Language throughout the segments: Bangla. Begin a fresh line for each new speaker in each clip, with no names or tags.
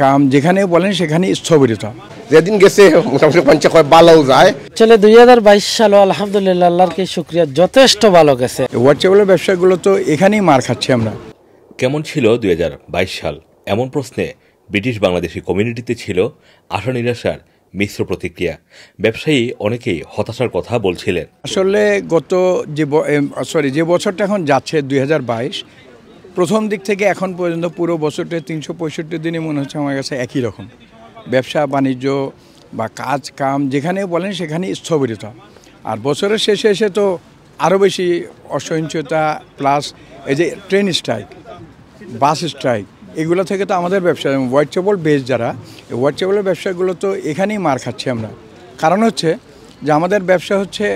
কাম যেখানে বলেন সেখানে স্থবিরতা
যেদিন গেছে মোটামুটি পঞ্চাশ কয় বালাও যায়।
চলে দুই হাজার বাইশ সালে আলহামদুলিল্লাহ আল্লাহরকে শুক্রিয়া যথেষ্ট ভালো গেছে।
হোয়াটসঅ্যাপের ব্যবসাগুলো তো এখানেই মার খাচ্ছি আমরা।
কেমন ছিল দু হাজার বাইশ সাল? এমন প্রশ্নে ব্রিটিশ বাংলাদেশি কমিউনিটিতে ছিল আশা নিরাশার মিশ্র প্রতিক্রিয়া। ব্যবসায়ী অনেকেই হতাশার কথা বলছিলেন।
আসলে গত যে সরি যে বছরটা এখন যাচ্ছে দুই হাজার বাইশ প্রথম দিক থেকে এখন পর্যন্ত পুরো বছরটা তিনশো পঁয়ষট্টি দিনে মনে হচ্ছে আমার কাছে একই রকম। ব্যবসা, বাণিজ্য বা কাজ, কাম যেখানে বলেন সেখানে স্থবিরতা। আর বছরের শেষে এসে তো আরও বেশি অসহিংসতা প্লাস এই যে ট্রেন স্ট্রাইক বাস স্ট্রাইক এগুলো থেকে তো আমাদের ব্যবসা হোয়াটসঅ্যাপল বেস যারা, এই হোয়াটসঅ্যাপলের ব্যবসাগুলো তো এখানেই মার খাচ্ছি আমরা। কারণ হচ্ছে যে আমাদের ব্যবসা হচ্ছে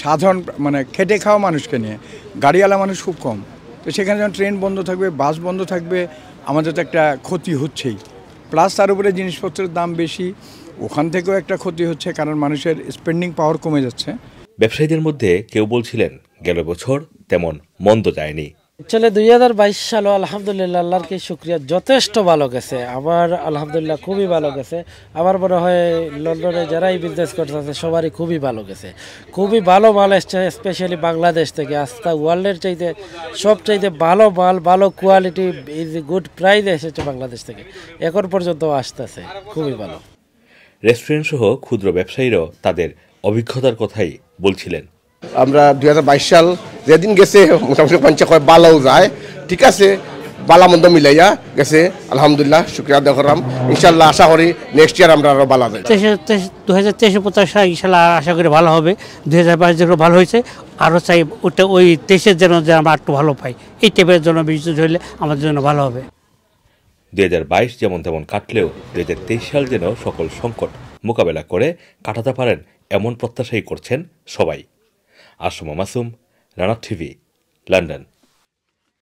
সাধারণ মানে খেটে খাওয়া মানুষকে নিয়ে। গাড়িওয়ালা মানুষ খুব কম। তো সেখানে যখন ট্রেন বন্ধ থাকবে, বাস বন্ধ থাকবে, আমাদের তো একটা ক্ষতি হচ্ছেই। প্লাস তার উপরে জিনিসপত্রের দাম বেশি, ওখান থেকেও একটা ক্ষতি হচ্ছে কারণ মানুষের স্পেন্ডিং পাওয়ার কমে যাচ্ছে।
ব্যবসায়ীদের মধ্যে কেউ বলছিলেন, গেল বছর তেমন মন্দ যায়নি।
চলে দুই হাজার বাইশ সালে আলহামদুলিল্লাহ আল্লাহরকে শুক্রিয়া। যথেষ্ট ভালো গেছে। আমার আলহামদুলিল্লাহ খুবই ভালো গেছে। আমার মনে হয় লন্ডনে যারাই বিজনেস করতেছে সবারই খুবই ভালো গেছে। খুবই ভালো মাল এসছে স্পেশালি বাংলাদেশ থেকে। আস্তা ওয়ার্ল্ডের চাইতে সব চাইতে ভালো মাল ভালো কোয়ালিটি ইজ গুড প্রাইস এসেছে বাংলাদেশ থেকে। এখন পর্যন্ত আসতেছে। খুবই ভালো।
রেস্টুরেন্ট সহ ক্ষুদ্র ব্যবসায়ীরাও তাদের অভিজ্ঞতার কথাই বলছিলেন।
আমরা দুই হাজার বাইশ সাল যেদিন গেছে মোটামুটি পঞ্চাশ কয় বালাও যায়। ঠিক আছে বালা মন্দ মিলাইয়া গেছে। আলহামদুলিল্লাহ শুক্রিয়া আদায় করলাম। ইনশাল্লাহ আশা করি নেক্সট ইয়ার আমরা আরও বালা যায়
দু হাজার তেইশে পঁচাশ ইনশাল্লাহ আশা করি ভালো হবে। দু হাজার বাইশ যেগুলো ভালো হয়েছে আরও চাই ওটা ওই তেইশের যেন যে আমরা একটু ভালো পাই। এই টাইপের জন্য বিজনেস হলে আমাদের জন্য ভালো হবে।
দুই হাজার বাইশ যেমন তেমন কাটলেও দুই হাজার তেইশ সাল যেন সকল সংকট মোকাবেলা করে কাটাতে পারেন এমন প্রত্যাশাই করছেন সবাই। Asma Masum Rana TV, London.